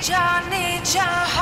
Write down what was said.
Johnny, John.